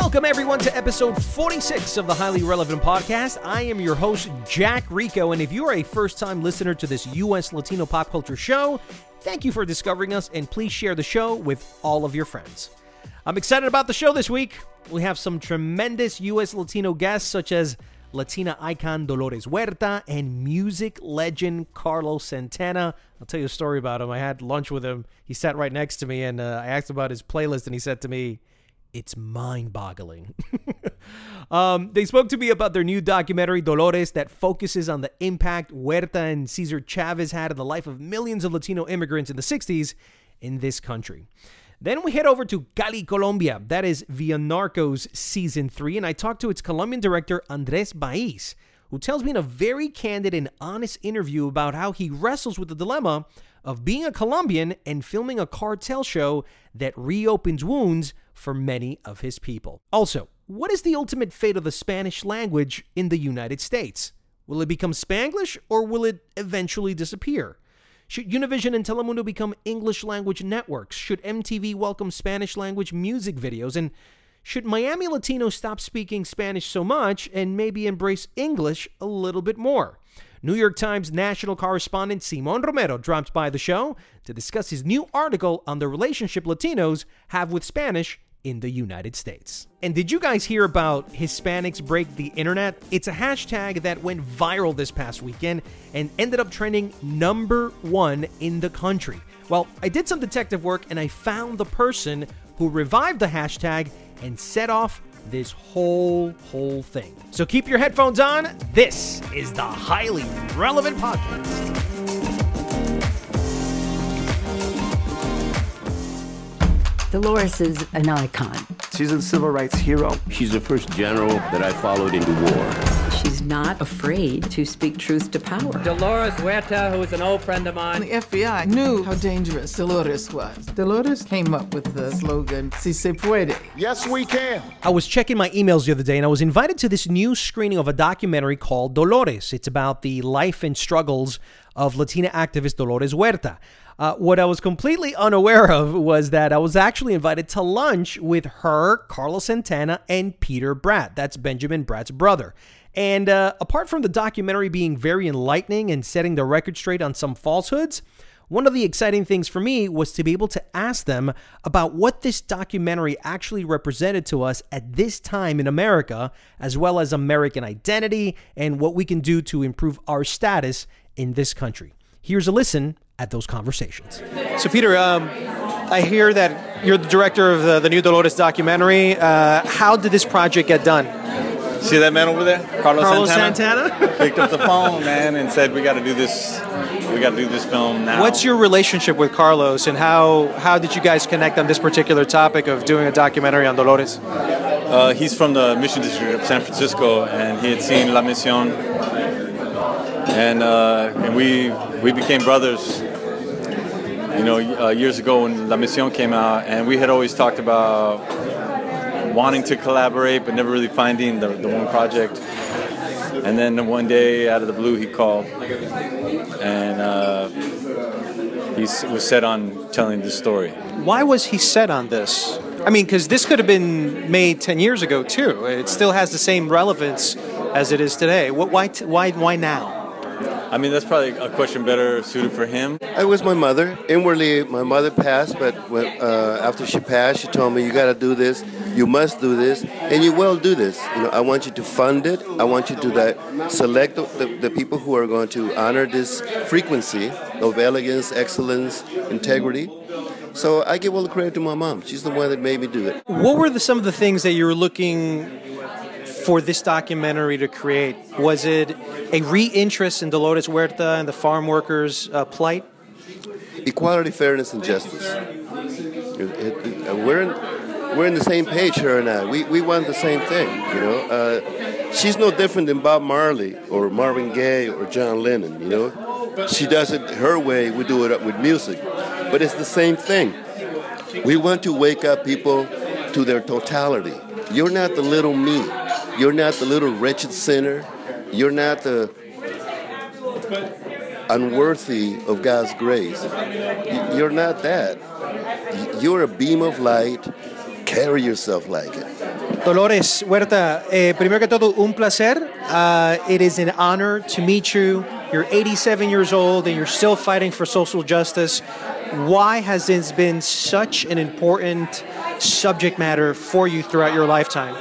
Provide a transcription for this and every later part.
Welcome, everyone, to episode 46 of the Highly Relevant Podcast. I am your host, Jack Rico, and if you are a first time listener to this U.S. Latino pop culture show, thank you for discovering us, and please share the show with all of your friends. I'm excited about the show this week. We have some tremendous U.S. Latino guests, such as Latina icon Dolores Huerta and music legend Carlos Santana. I'll tell you a story about him. I had lunch with him. He sat right next to me, and uh, I asked about his playlist, and he said to me, it's mind boggling. um, they spoke to me about their new documentary, Dolores, that focuses on the impact Huerta and Cesar Chavez had in the life of millions of Latino immigrants in the 60s in this country. Then we head over to Cali, Colombia. That is Via Narcos Season 3. And I talked to its Colombian director, Andres Baiz, who tells me in a very candid and honest interview about how he wrestles with the dilemma of being a Colombian and filming a cartel show that reopens wounds for many of his people. Also, what is the ultimate fate of the Spanish language in the United States? Will it become Spanglish or will it eventually disappear? Should Univision and Telemundo become English language networks? Should MTV welcome Spanish language music videos? And should Miami Latino stop speaking Spanish so much and maybe embrace English a little bit more? New York Times national correspondent Simon Romero dropped by the show to discuss his new article on the relationship Latinos have with Spanish in the United States. And did you guys hear about Hispanics break the internet? It's a hashtag that went viral this past weekend and ended up trending number one in the country. Well, I did some detective work and I found the person who revived the hashtag and set off this whole whole thing. So keep your headphones on. This is the highly relevant podcast. Dolores is an icon. She's a civil rights hero. She's the first general that I followed into war. She's not afraid to speak truth to power. Dolores Huerta, who is an old friend of mine. The FBI knew how dangerous Dolores was. Dolores came up with the slogan, Si se puede. Yes, we can. I was checking my emails the other day and I was invited to this new screening of a documentary called Dolores. It's about the life and struggles of Latina activist Dolores Huerta. Uh, what I was completely unaware of was that I was actually invited to lunch with her, Carlos Santana, and Peter Bratt. That's Benjamin Bratt's brother. And uh, apart from the documentary being very enlightening and setting the record straight on some falsehoods, one of the exciting things for me was to be able to ask them about what this documentary actually represented to us at this time in America, as well as American identity and what we can do to improve our status in this country. Here's a listen at those conversations. So, Peter, um, I hear that you're the director of the, the new Dolores documentary. Uh, how did this project get done? See that man over there, Carlos, Carlos Santana? Santana? Picked up the phone, man, and said, "We got to do this. We got to do this film now." What's your relationship with Carlos, and how how did you guys connect on this particular topic of doing a documentary on Dolores? Uh, he's from the Mission District of San Francisco, and he had seen La Mission, and uh, and we we became brothers. You know, uh, years ago when La Mission came out, and we had always talked about wanting to collaborate, but never really finding the, the one project. And then one day, out of the blue, he called, and uh, he was set on telling this story. Why was he set on this? I mean, because this could have been made ten years ago too. It still has the same relevance as it is today. What, why t- why why now? I mean, that's probably a question better suited for him. It was my mother. Inwardly, my mother passed, but when, uh, after she passed, she told me, "You got to do this. You must do this, and you will do this. You know, I want you to fund it. I want you to that, select the, the, the people who are going to honor this frequency of elegance, excellence, integrity." So I give all the credit to my mom. She's the one that made me do it. What were the, some of the things that you were looking for this documentary to create? Was it a reinterest in Dolores Huerta and the farm workers' uh, plight? Equality, fairness, and justice. It- we're in, we're in the same page, her and I. We, we want the same thing, you know. Uh, she's no different than Bob Marley or Marvin Gaye or John Lennon, you know. She does it her way. We do it with music, but it's the same thing. We want to wake up people to their totality. You're not the little me. You're not the little wretched sinner. You're not the unworthy of God's grace. You're not that. You're a beam of light. Carry yourself like it. Dolores Huerta, eh, primero que todo, un placer. Uh, it is an honor to meet you. You're 87 years old and you're still fighting for social justice. Why has this been such an important subject matter for you throughout your lifetime?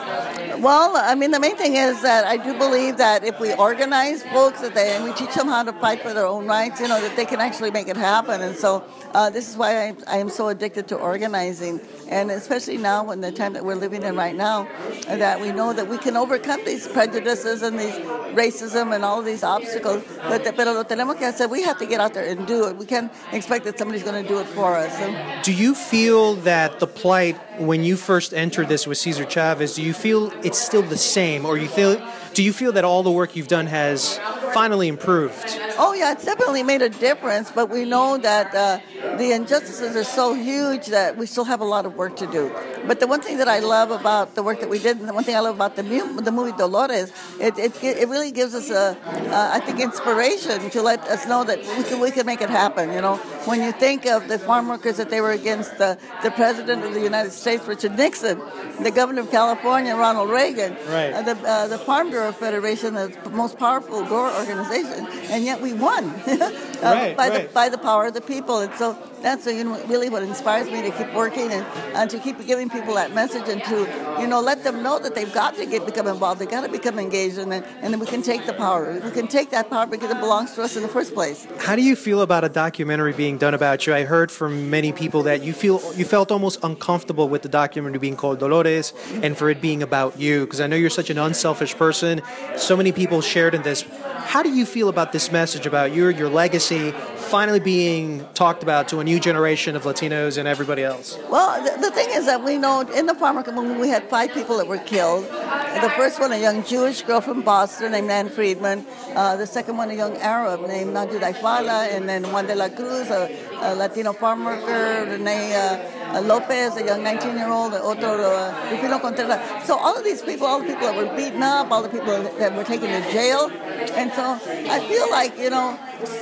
Well, I mean, the main thing is that I do believe that if we organize folks that they, and we teach them how to fight for their own rights, you know, that they can actually make it happen. And so uh, this is why I, I, am so addicted to organizing. And especially now, in the time that we're living in right now, that we know that we can overcome these prejudices and these racism and all these obstacles. But pero lo tenemos que hacer. We have to get out there and do it. We can't expect that somebody's going to do it for us. So, do you feel that the plight when you first entered this with Cesar Chavez? Do you feel it's still the same, or you feel? Do you feel that all the work you've done has finally improved? Oh yeah, it's definitely made a difference. But we know that uh, the injustices are so huge that we still have a lot of work to do. But the one thing that I love about the work that we did, and the one thing I love about the, mu- the movie Dolores, it, it, it really gives us a, uh, I think, inspiration to let us know that we can, we can make it happen. You know, when you think of the farm workers that they were against the, the president of the United States, Richard Nixon, the governor of California, Ronald Reagan, right. uh, the, uh, the Farm Bureau Federation, the most powerful organization, and yet we won uh, right, by, right. The, by the power of the people. And so that's you know, really what inspires me to keep working and, and to keep giving people that message and to you know let them know that they've got to get become involved. They've got to become engaged, and then and then we can take the power. We can take that power because it belongs to us in the first place. How do you feel about a documentary being done about you? I heard from many people that you feel you felt almost uncomfortable with the documentary being called Dolores and for it being about you because I know you're such an unselfish person. So many people shared in this. How do you feel about this message about you, your legacy, finally being talked about to a new generation of Latinos and everybody else? Well, the, the thing is that we know in the farmer community we had five people that were killed. The first one, a young Jewish girl from Boston named Ann Friedman. Uh, the second one, a young Arab named Nagi Daifallah. And then Juan de la Cruz, a, a Latino farm worker. Rene uh, Lopez, a young 19-year-old. Otro, uh, Contreras. So all of these people, all the people that were beaten up, all the people that were taken to jail. And so I feel like, you know,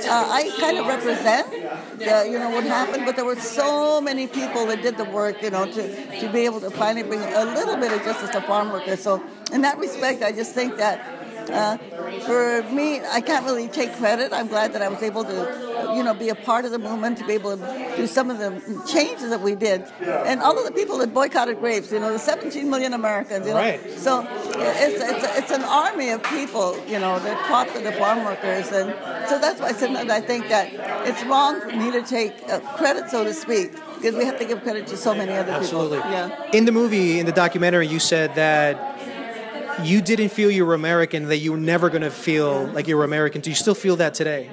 uh, I kind of represent, the, you know, what happened, but there were so many people that did the work, you know, to, to be able to finally bring a little bit of justice to farm workers. So in that respect, I just think that uh, for me, I can't really take credit. I'm glad that I was able to, you know, be a part of the movement, to be able to do some of the changes that we did. And all of the people that boycotted grapes, you know, the 17 million Americans, you know. Right. So it's, it's, it's an army of people, you know, that fought for the farm workers. And so that's why sometimes I think that it's wrong for me to take uh, credit, so to speak, because we have to give credit to so many other Absolutely. people. Yeah. In the movie, in the documentary, you said that you didn't feel you were American, that you were never going to feel like you were American. Do you still feel that today?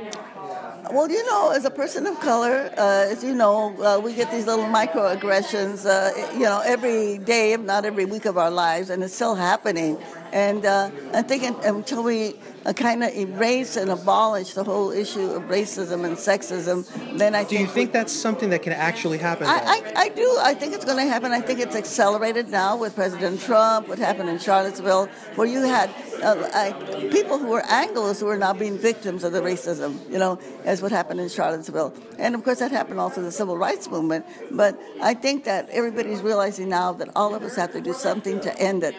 Well, you know, as a person of color, uh, as you know, uh, we get these little microaggressions, uh, you know, every day, if not every week of our lives, and it's still happening. And uh, I think until we kind of erase and abolish the whole issue of racism and sexism, then I do you think that's something that can actually happen? I, I, I do. I think it's going to happen. I think it's accelerated now with President Trump. What happened in Charlottesville, where you had uh, I, people who were Anglos who are now being victims of the racism. You know, as what happened in Charlottesville, and of course that happened also in the civil rights movement. But I think that everybody's realizing now that all of us have to do something to end it.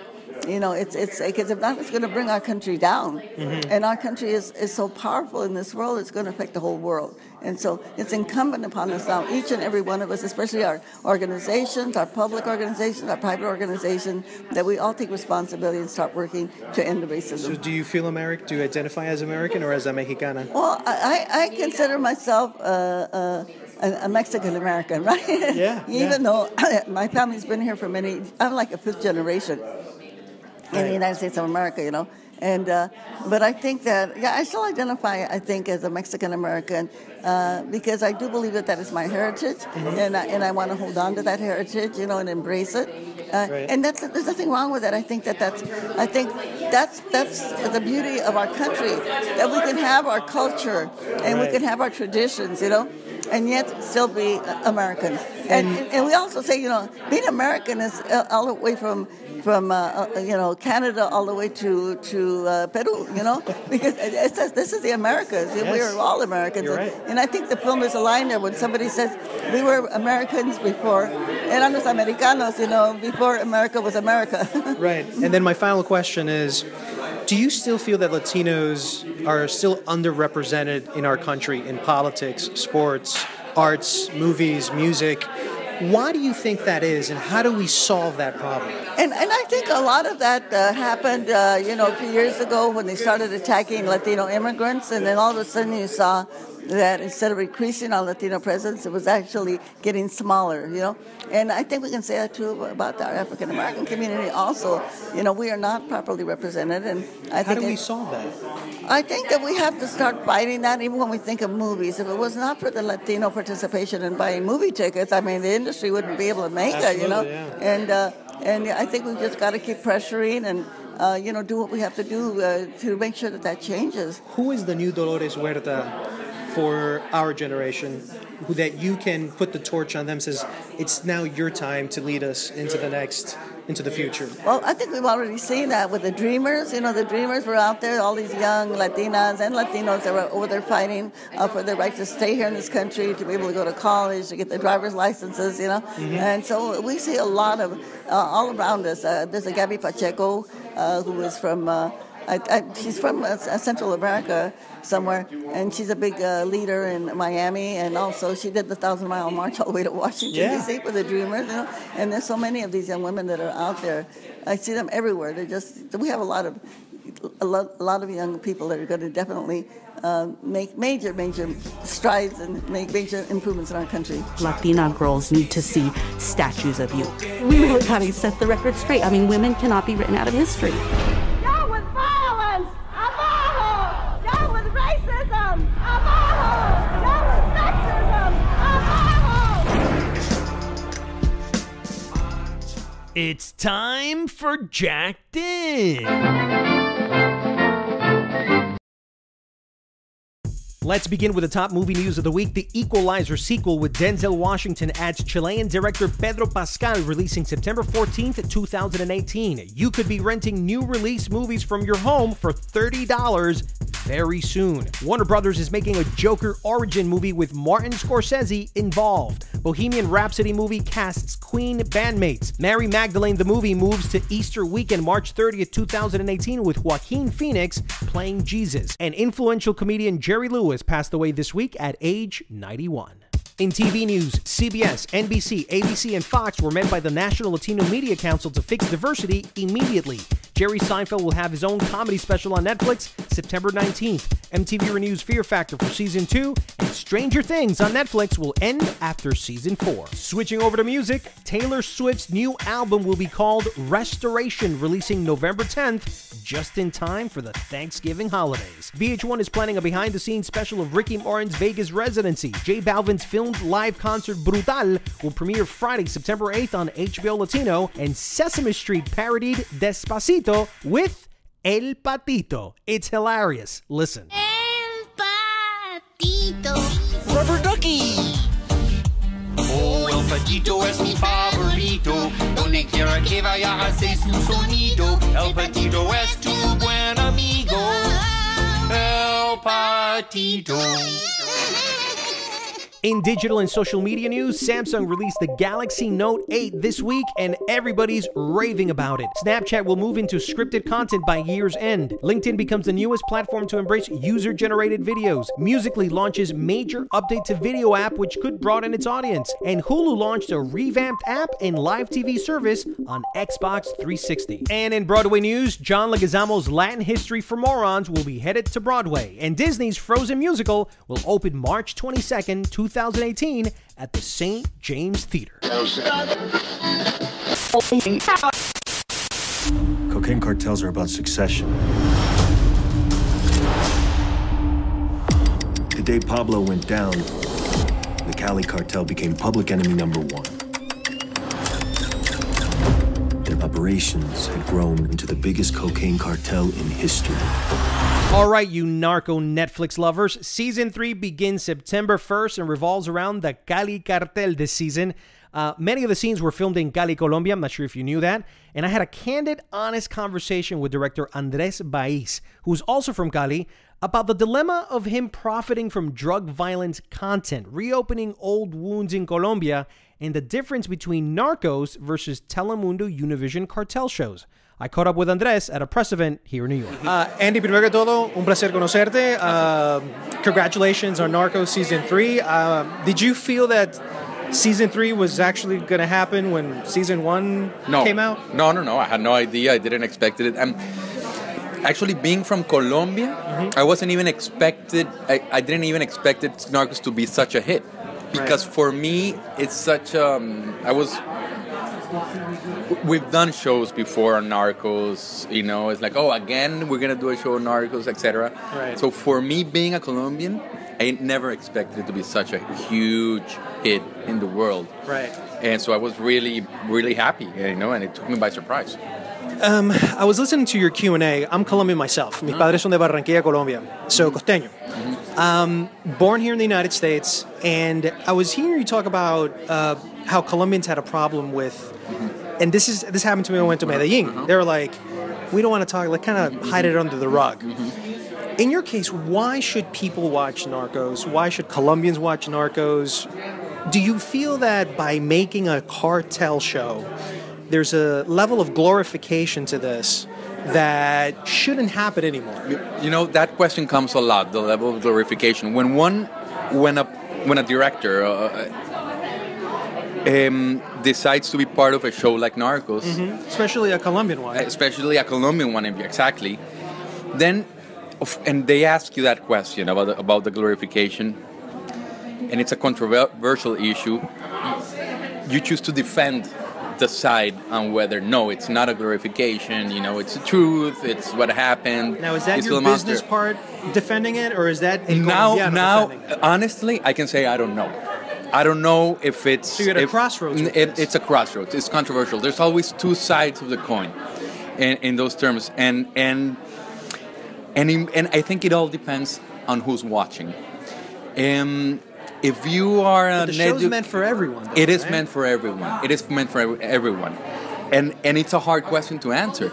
You know, it's it's because if not, it's going to bring our country down. Mm-hmm. And our country is, is so powerful in this world; it's going to affect the whole world. And so, it's incumbent upon us now, each and every one of us, especially our organizations, our public organizations, our private organizations, that we all take responsibility and start working to end the racism. So, do you feel American? Do you identify as American or as a Mexicana? Well, I, I consider myself. Uh, uh, a, Mexican American, right? Yeah. Even yeah. though my family's been here for many, I'm like a fifth generation in the United States of America, you know. And uh, but I think that yeah, I still identify I think as a Mexican American uh, because I do believe that that is my heritage, Mm-hmm. and I, and I want to hold on to that heritage, you know, and embrace it. Uh, Right. And that's there's nothing wrong with that. I think that that's I think that's that's the beauty of our country that we can have our culture and we can have our traditions, you know. And yet still be uh, Americans. And, and, and we also say, you know, being American is uh, all the way from from uh, uh, you know Canada all the way to to uh, Peru, you know, because it says this is the Americas. Yes. We are all Americans, and, right. and I think the film is a line there when somebody says we were Americans before, éramos americanos, you know, before America was America. Right. And then my final question is Do you still feel that Latinos are still underrepresented in our country in politics, sports, arts, movies, music? Why do you think that is, and how do we solve that problem? And, and I think a lot of that uh, happened, uh, you know, a few years ago when they started attacking Latino immigrants, and then all of a sudden you saw that instead of increasing our Latino presence, it was actually getting smaller, you know. And I think we can say that too about our African American community also. You know, we are not properly represented, and I How think do we it- solve that? I think that we have to start fighting that even when we think of movies. If it was not for the Latino participation in buying movie tickets, I mean, the industry wouldn't be able to make it, you know? Absolutely, And, uh, and I think we've just got to keep pressuring and, uh, you know, do what we have to do uh, to make sure that that changes. Who is the new Dolores Huerta for our generation? Who that you can put the torch on them says it's now your time to lead us into the next, into the future. Well, I think we've already seen that with the Dreamers. You know, the Dreamers were out there, all these young Latinas and Latinos that were over there fighting uh, for their right to stay here in this country, to be able to go to college, to get their driver's licenses, you know. And so we see a lot of, uh, all around us. Uh, there's a Gabby Pacheco uh, who is from, uh, I, I, she's from uh, Central America somewhere, and she's a big uh, leader in Miami, and also she did the Thousand Mile March all the way to Washington, Yeah. D.C. for the Dreamers, you know. And there's so many of these young women that are out there. I see them everywhere. They just we have a lot of a lot, a lot of young people that are going to definitely uh, make major, major strides and make major improvements in our country. Latina girls need to see statues of you. We really got to set the record straight. I mean, women cannot be written out of history. It's time for Jacked In. Let's begin with the top movie news of the week. The Equalizer sequel with Denzel Washington adds Chilean director Pedro Pascal, releasing September 14th, 2018. You could be renting new release movies from your home for $30 very soon. Warner Brothers is making a Joker origin movie with Martin Scorsese involved. Bohemian Rhapsody movie casts Queen bandmates. Mary Magdalene the movie moves to Easter weekend, March 30th, 2018, with Joaquin Phoenix playing Jesus. And influential comedian Jerry Lewis passed away this week at age 91. In TV news, CBS, NBC, ABC, and Fox were met by the National Latino Media Council to fix diversity immediately. Jerry Seinfeld will have his own comedy special on Netflix September 19th. MTV renews Fear Factor for season 2, and Stranger Things on Netflix will end after season 4. Switching over to music, Taylor Swift's new album will be called Reputation, releasing November 10th, just in time for the Thanksgiving holidays. VH1 is planning a behind the scenes special of Ricky Martin's Vegas residency. J Balvin's filmed live concert Brutal will premiere Friday, September 8th on HBO Latino, and Sesame Street parodied Despacito with El Patito. It's hilarious. Listen. El Patito. Rubber ducky! Oh, el patito es mi favorito. Donde quiera que vaya hace su sonido. El patito es tu buen amigo. El patito. In digital and social media news, Samsung released the Galaxy Note 8 this week and everybody's raving about it. Snapchat will move into scripted content by year's end. LinkedIn becomes the newest platform to embrace user generated videos. Musical.ly launches major update to video app which could broaden its audience. And Hulu launched a revamped app and live TV service on Xbox 360. And in Broadway news, John Leguizamo's Latin History for Morons will be headed to Broadway, and Disney's Frozen musical will open March 22nd, 2018 at the St. James Theater. Cocaine cartels are about succession. The day Pablo went down, the Cali cartel became public enemy number one. Their operations had grown into the biggest cocaine cartel in history. All right, you narco Netflix lovers. Season 3 begins September 1st and revolves around the Cali cartel this season. Uh, many of the scenes were filmed in Cali, Colombia. I'm not sure if you knew that. And I had a candid, honest conversation with director Andres Baiz, who's also from Cali, about the dilemma of him profiting from drug violence content, reopening old wounds in Colombia, and the difference between Narcos versus Telemundo Univision cartel shows. I caught up with Andres at a press event here in New York. Uh, Andy, primero que todo, un placer conocerte. Uh, congratulations on Narcos season three. Uh, did you feel that season three was actually going to happen when season one no. came out? No, no, no. I had no idea. I didn't expect it. Um, actually, being from Colombia, Mm-hmm. I wasn't even expected. I, I didn't even expect it, Narcos to be such a hit because for me, it's such. Um, I was we've done shows before on Narcos. You know, it's like, oh, again, we're gonna do a show on Narcos, etc. Right. So for me, being a Colombian, I never expected it to be such a huge hit in the world. Right. And so I was really, really happy, you know, and it took me by surprise. Um, I was listening to your Q and A. I'm Colombian myself. Mis padres son de Barranquilla, Colombia. So costeño. Um, born here in the United States, and I was hearing you talk about uh, how Colombians had a problem with, and this is this happened to me when I went to Medellin. They were like, we don't want to talk, like kind of hide it under the rug. In your case, why should people watch Narcos? Why should Colombians watch Narcos? Do you feel that by making a cartel show, there's a level of glorification to this that shouldn't happen anymore? You know, that question comes a lot. The level of glorification when one, when a when a director. Uh, um, decides to be part of a show like Narcos, Mhm. Especially a Colombian one. especially a Colombian one, exactly. Then, and they ask you that question about the, about the glorification, and it's a controversial issue. You choose to defend the side on whether no, it's not a glorification. You know, it's the truth. It's what happened. Now, is that it's your the monster. business part defending it, or is that a Now, now, honestly, I can say I don't know. I don't know if it's. So you're at a if- crossroads with It, it's a crossroads. It's controversial. There's always two sides of the coin, in, in those terms, and and and in, and I think it all depends on who's watching. Um, if you are But an the show's edu- meant for everyone. though, it is right? meant for everyone. It is meant for ev- everyone, and and it's a hard question to answer.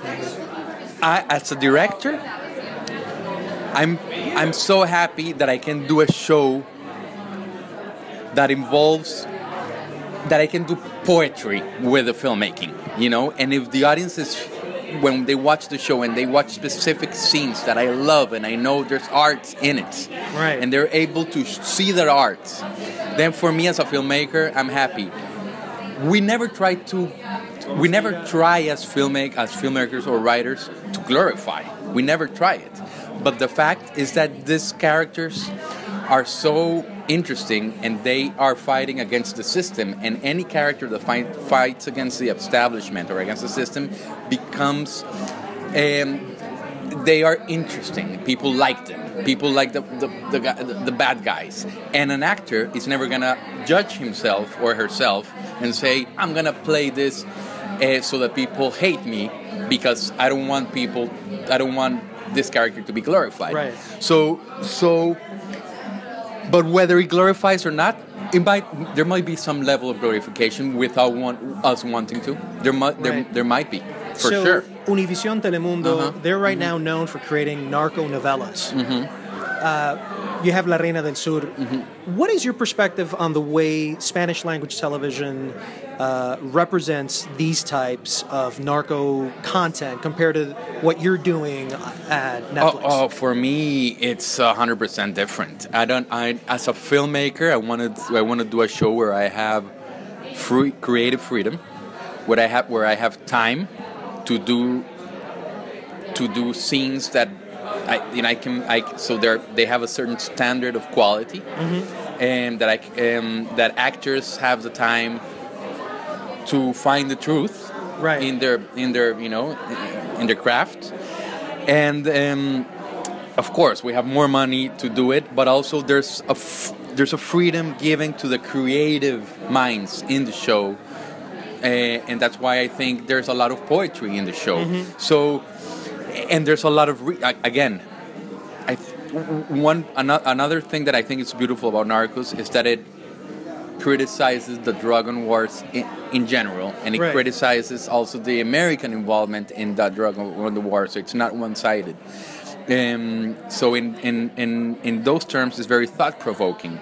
I, as a director, I'm I'm so happy that I can do a show that involves that I can do poetry with the filmmaking, you know. And if the audience is when they watch the show and they watch specific scenes that I love and I know there's art in it, Right. and they're able to see that art, then for me as a filmmaker, I'm happy. We never try to, we never try as filmmak as filmmakers or writers to glorify. We never try it. But the fact is that these characters are so interesting and they are fighting against the system and any character that fight, fights against the establishment or against the system becomes um, they are interesting. People like them. People like the, the, the, the, the bad guys. And an actor is never gonna judge himself or herself and say i'm gonna play this uh, so that people hate me because i don't want people i don't want this character to be glorified. Right. so so but whether it glorifies or not, it might there might be some level of glorification without want, us wanting to. There might Right. there might be for so, sure. Univision Telemundo, Uh-huh. they're right now known for creating narco novelas. Mhm. Uh, you have La Reina del Sur. Mm-hmm. What is your perspective on the way Spanish language television uh, represents these types of narco content compared to what you're doing at Netflix? Oh, oh, for me, it's hundred percent different. I don't. I as a filmmaker, I wanted. I want to do a show where I have free creative freedom, where I have where I have time to do to do scenes that I you know I can I so they they have a certain standard of quality, and that I, um, that actors have the time to find the truth right. in their in their you know in their craft and um, of course we have more money to do it but also there's a f- there's a freedom given to the creative minds in the show uh, and that's why I think there's a lot of poetry in the show Mhm. so and there's a lot of re- again w- one ano- another thing that I think is beautiful about Narcos is that it criticizes the drug wars in, in general, and it Right. criticizes also the American involvement in the drug war. So it's not one-sided. Um, so in, in, in, in those terms, it's very thought-provoking.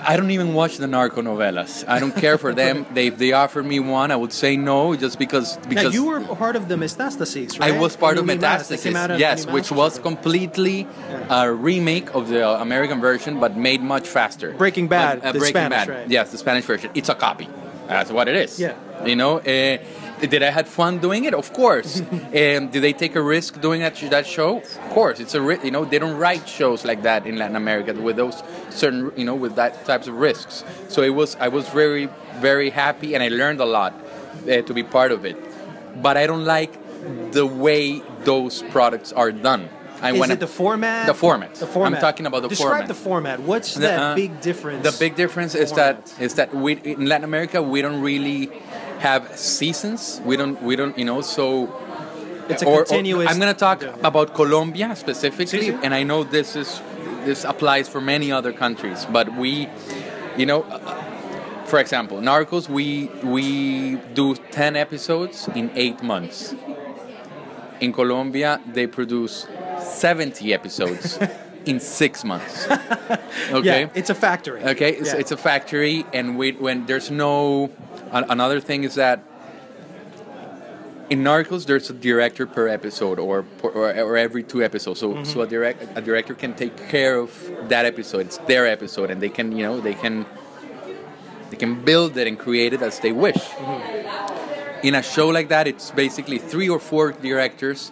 I don't even watch the narco novelas. I don't care for them. they, if they offered me one, I would say no, just because because now, you were part of the Metastasis, right? I was part of Unimas, that came out Metastasis, of yes, which was completely a remake of the American version, but made much faster. Breaking Bad, uh, the Breaking Spanish, Bad, right? yes, the Spanish version. It's a copy. That's what it is. Yeah. You know, uh, did I had fun doing it? Of course. um, did they take a risk doing that that show? Of course. It's a ri- you know they don't write shows like that in Latin America with those certain you know with that types of risks. So it was I was very very happy and I learned a lot uh, to be part of it. But I don't like the way those products are done. I Is wanna- it the format? The format. The format. I'm talking about the Describe format. the format. What's The, that uh, big difference? The big difference is that is that we in Latin America we don't really have seasons. We don't we don't you know so. It's a or- or- continuous- I'm going to talk about Colombia specifically, sí. and I know this is this applies for many other countries, but we, you know, uh, for example, Narcos, we we do ten episodes in eight months. In Colombia, they produce seventy episodes in six months. Okay, Yeah, it's a factory. Okay, it's, Yeah. it's a factory, and we, when there's no. Another thing is that in Narcos, there's a director per episode, or or, or every two episodes. So mm-hmm. so a direct a director can take care of that episode. It's their episode, and they can you know they can they can build it and create it as they wish. Mm-hmm. In a show like that, it's basically three or four directors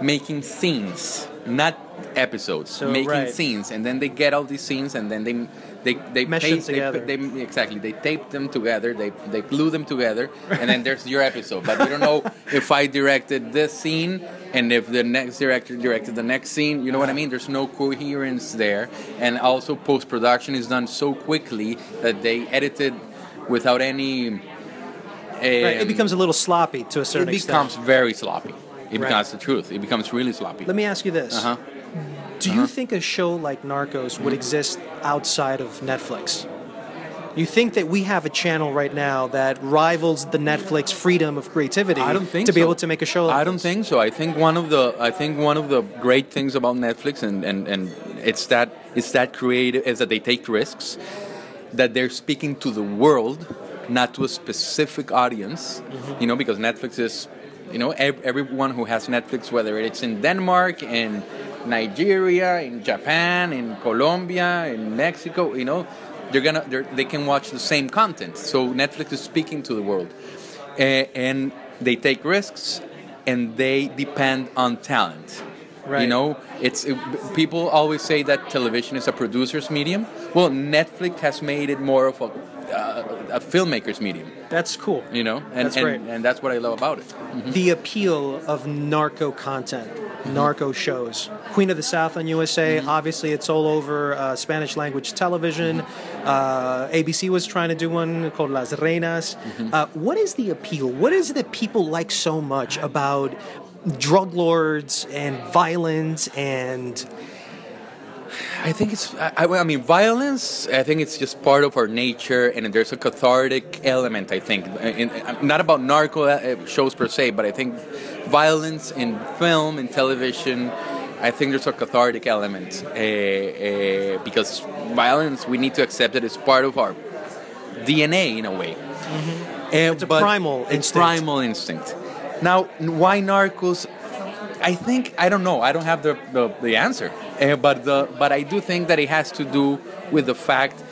making scenes, not episodes, So, making right. scenes, and then they get all these scenes, and then they they they Mesh them together. They, they, exactly they tape them together, they they glue them together, and then there's your episode. But you don't know if I directed this scene and if the next director directed the next scene. You know what I mean? There's no coherence there, and also post production is done so quickly that they edited without any. Um, Right, it becomes a little sloppy to a certain it extent. becomes very sloppy. It Right. becomes the truth. It becomes really sloppy. Let me ask you this: Uh huh. Do you Uh-huh. think a show like Narcos would exist outside of Netflix? You think that we have a channel right now that rivals the Netflix freedom of creativity I don't think to be so. able to make a show like I don't think so. I think one of the I think one of the great things about Netflix and, and, and it's that it's that creative is that they take risks, that they're speaking to the world, not to a specific audience. Mm-hmm. You know, because Netflix is you know ev- everyone who has Netflix, whether it's in Denmark, in Nigeria, in Japan, in Colombia, in Mexico, you know, they're gonna they're, they can watch the same content. So Netflix is speaking to the world, A- and they take risks, and they depend on talent. You know, it's it, people always say that television is a producer's medium. Well, Netflix has made it more of a uh, a filmmaker's medium. That's cool. You know, and That's and, great. and that's what I love about it. Mhm. The appeal of narco content, narco shows. Queen of the South on USA, Mm-hmm. obviously it's all over uh, Spanish language television. Uh, ABC was trying to do one called Las Reinas. Mm-hmm. Uh, what is the appeal? What is it that people like so much about drug lords and violence and I think it's. I, I mean, violence. I think it's just part of our nature, and there's a cathartic element. I think, in, in- not about narco uh, shows per se, but I think violence in film and television. I think there's a cathartic element uh, uh, because violence. We need to accept it as part of our DNA in a way. it's a primal It's instinct. primal instinct. Now, why Narcos? I think I don't know. I don't have the the, the answer, uh, but the but I do think that it has to do with the fact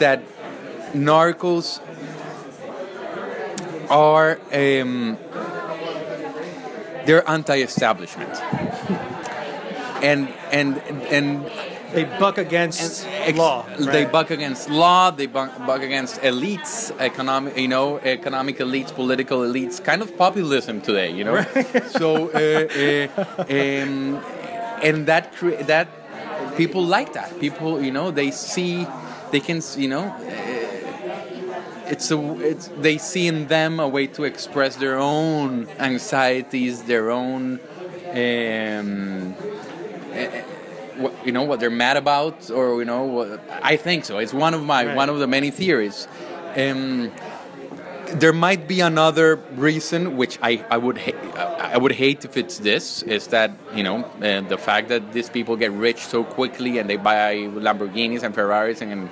that Narcos are um, they're anti-establishment, and and and they buck against ex- law. They buck against law. They buck, buck against elites, economic, you know, economic elites, political elites. Kind of populism today, you know. so, uh, uh, um, and that cre- that people like that. People, you know, they see, they can, you know. Uh, it's a it's they see in them a way to express their own anxieties, their own um, eh, what, you know what they're mad about, or you know, what, I think so. It's one of my Right. one of the many theories. Um, there might be another reason, which I, I would ha- I would hate if it's this, is that you know uh, the fact that these people get rich so quickly and they buy Lamborghinis and Ferraris and and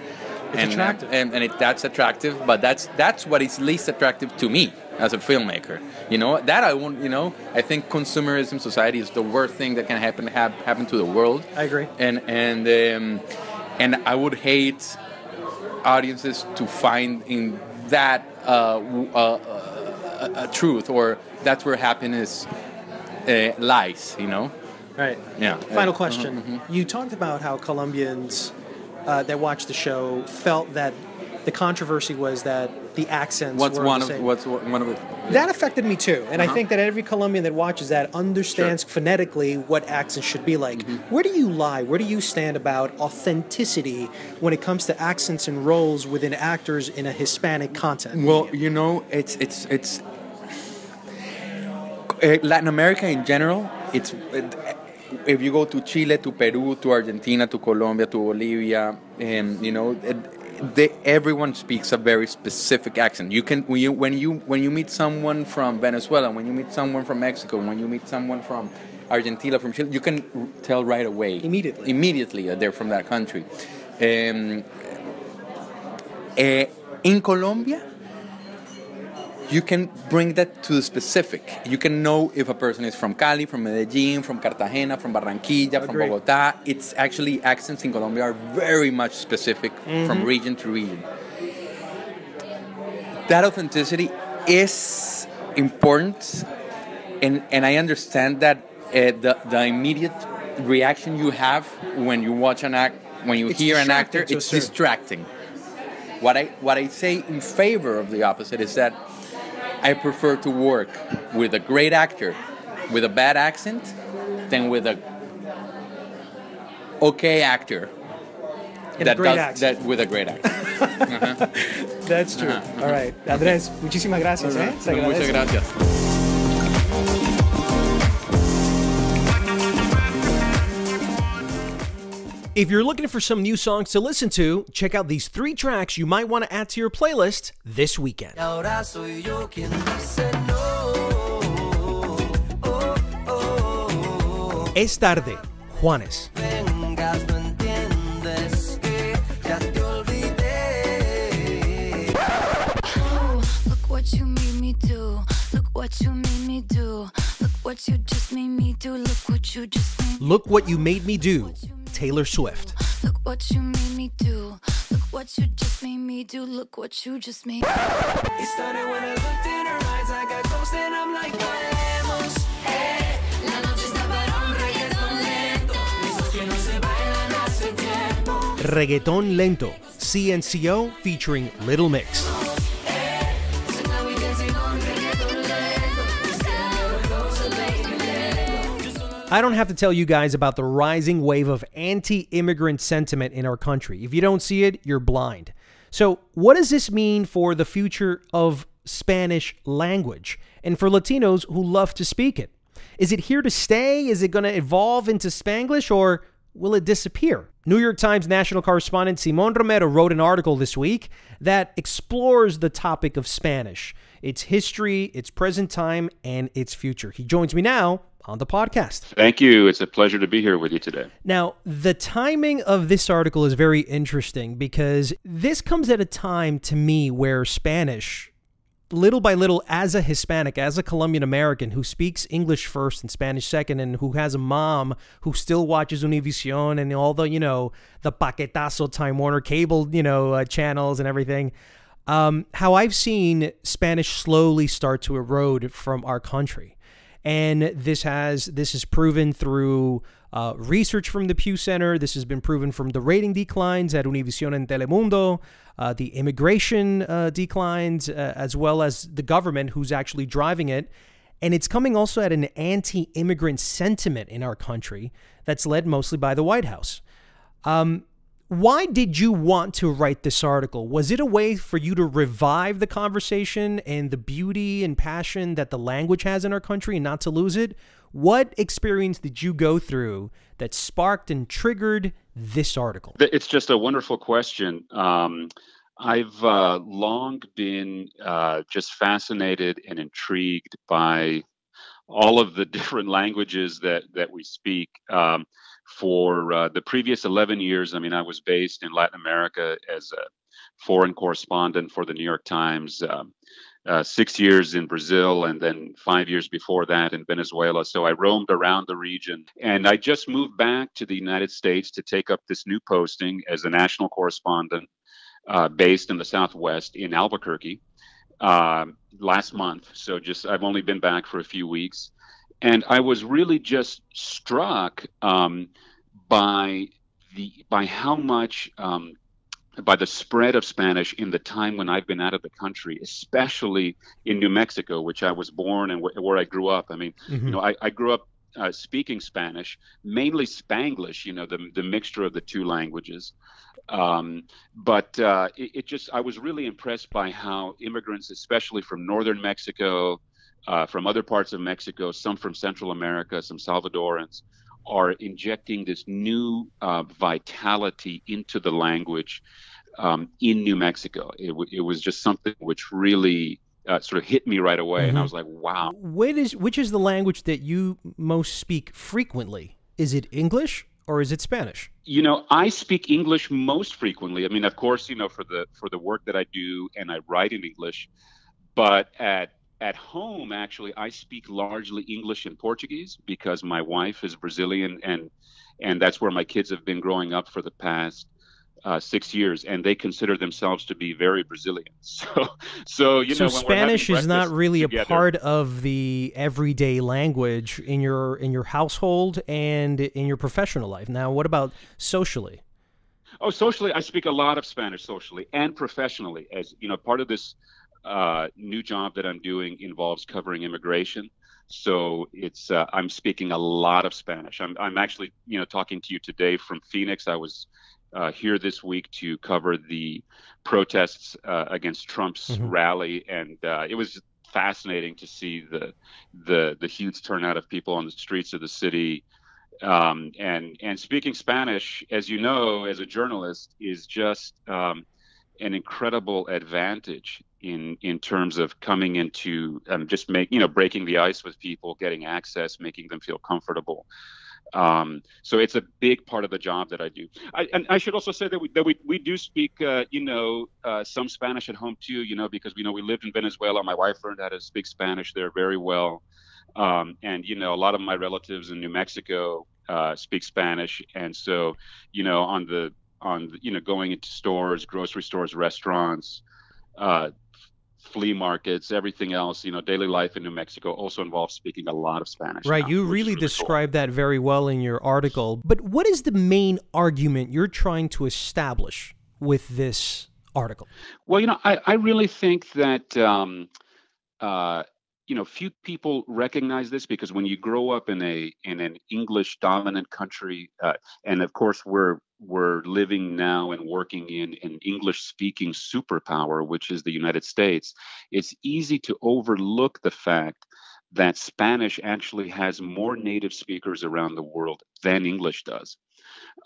and, attractive. and, and it, that's attractive, but that's that's what is least attractive to me as a filmmaker. You know that I won't. You know I think consumerism society is the worst thing that can happen hap, happen to the world. I agree. And and um, and I would hate audiences to find in that a, a truth or that's where happiness uh, lies. You know. Right. Yeah. Final Uh, question. mhm, mhm. You talked about how Colombians uh, that watched the show felt that the controversy was that the accents What's were one of what's one of the That affected me too, and I Uh-huh. think that every Colombian that watches that understands phonetically what accents should be like. Mm-hmm. Where do you lie? Where do you stand about authenticity when it comes to accents and roles within actors in a Hispanic content? Well, you know, it's it's it's uh, Latin America in general. It's it, if you go to Chile, to Peru, to Argentina, to Colombia, to Bolivia, and you know, it, they, everyone speaks a very specific accent. You can when you when you when you meet someone from Venezuela, when you meet someone from Mexico, when you meet someone from Argentina, from Chile, you can r- tell right away immediately immediately that they're from that country. Um, eh, in Colombia, you can bring that to the specific. You can know if a person is from Cali, from Medellin, from Cartagena, from Barranquilla, from Bogota. It's actually accents in Colombia are very much specific from Mhm. region to region. That authenticity is important, and, and I understand that uh, the, the immediate reaction you have when you watch an act, when you It's hear an actor, it's distracting. What I what I say in favor of the opposite is that I prefer to work with a great actor with a bad accent than with a okay actor And that great does accent. that with a great actor. Uh-huh. That's true. Ajá, All right. Andrés, muchísimas gracias. ¿eh? Muchas gracias. If you're looking for some new songs to listen to, check out these three tracks you might want to add to your playlist this weekend. Y ahora soy yo quien dice no. Oh, oh. Es tarde, Juanes. Vengas, no entiendes que ya te olvidé. Oh, look what you made me do. Look what you made me do. Look what you made me do. Look what you just made Look What You Made Me Do, Look what you made me do. Look what you just made me do. Look what you just made It started when I looked in her eyes. I got close and I'm like, bailemos. Eh, la noche está para un reggaetón lento. Esos que no se bailan hace tiempo. Reggaeton Lento, CNCO featuring Little Mix. I don't have to tell you guys about the rising wave of anti immigrant sentiment in our country. If you don't see it, you're blind. So, what does this mean for the future of Spanish language and for Latinos who love to speak it? Is it here to stay? Is it going to evolve into Spanglish or will it disappear? New York Times national correspondent Simon Romero wrote an article this week that explores the topic of Spanish, its history, its present time, and its future. He joins me now on the podcast. Thank you. It's a pleasure to be here with you today. Now, the timing of this article is very interesting because this comes at a time to me where Spanish, little by little, as a Hispanic, as a Colombian American who speaks English first and Spanish second, and who has a mom who still watches Univision and all the, you know, the Paquetazo Time Warner cable, you know, uh, channels and everything. Um, how I've seen Spanish slowly start to erode from our country and this has this is proven through uh, research from the Pew Center. This has been proven from the rating declines at Univision and Telemundo, uh, the immigration uh, declines, uh, as well as the government who's actually driving it. And it's coming also at an anti-immigrant sentiment in our country that's led mostly by the White House. Um, Why did you want to write this article? Was it a way for you to revive the conversation and the beauty and passion that the language has in our country and not to lose it? What experience did you go through that sparked and triggered this article? It's just a wonderful question. Um, I've uh, long been uh, just fascinated and intrigued by all of the different languages that that we speak. Um, for uh, the previous 11 years, I mean, I was based in Latin America as a foreign correspondent for the New York Times. Um, uh, six years in Brazil, and then five years before that in Venezuela. So I roamed around the region, and I just moved back to the United States to take up this new posting as a national correspondent uh, based in the Southwest in Albuquerque um, last month. So just I've only been back for a few weeks, and I was really just struck um, by the by how much um, by the spread of Spanish in the time when I've been out of the country, especially in New Mexico, which I was born and wh- where I grew up. I mean, Mhm. you know, I, I grew up uh, speaking Spanish, mainly Spanglish, you know, the, the mixture of the two languages. Um, but uh, it, it just, I was really impressed by how immigrants, especially from northern Mexico, uh, from other parts of Mexico, some from Central America, some Salvadorans, are injecting this new uh, vitality into the language um, in New Mexico. It, w- it was just something which really uh, sort of hit me right away, and I Mhm. was like, "Wow!" What is which is the language that you most speak frequently? Is it English or is it Spanish? You know, I speak English most frequently. I mean, of course, you know, for the for the work that I do, and I write in English. But at at home, actually, I speak largely English and Portuguese because my wife is Brazilian, and and that's where my kids have been growing up for the past uh, six years, and they consider themselves to be very Brazilian. So, so you so know, Spanish is not really a part of the everyday language in your in your household and in your professional life. Now, what about socially? Oh, socially, I speak a lot of Spanish socially and professionally. As you know, part of this uh, new job that I'm doing involves covering immigration. So it's uh, I'm speaking a lot of Spanish. I'm I'm actually you know talking to you today from Phoenix. I was uh, here this week to cover the protests uh, against Trump's Mhm. rally, and uh, it was fascinating to see the the the huge turnout of people on the streets of the city um, and and speaking Spanish, as you know, as a journalist, is just um, an incredible advantage in in terms of coming into um, just make you know breaking the ice with people, getting access, making them feel comfortable. Um, so it's a big part of the job that I do. I, and I should also say that we that we, we do speak uh, you know uh, some Spanish at home too. You know because we know we lived in Venezuela. My wife learned how to speak Spanish there very well. Um, and you know, a lot of my relatives in New Mexico uh, speak Spanish, and so you know, on the on the, you know, going into stores, grocery stores, restaurants, uh, flea markets, everything else, you know, daily life in New Mexico also involves speaking a lot of Spanish. Right, now, you really cool. describe that very well in your article. But what is the main argument you're trying to establish with this article? Well, you know, I, I really think that um, uh, you know few people recognize this because when you grow up in a in an English dominant country, uh, and of course we're we're living now and working in an English speaking superpower, which is the United States. It's easy to overlook the fact that Spanish actually has more native speakers around the world than English does.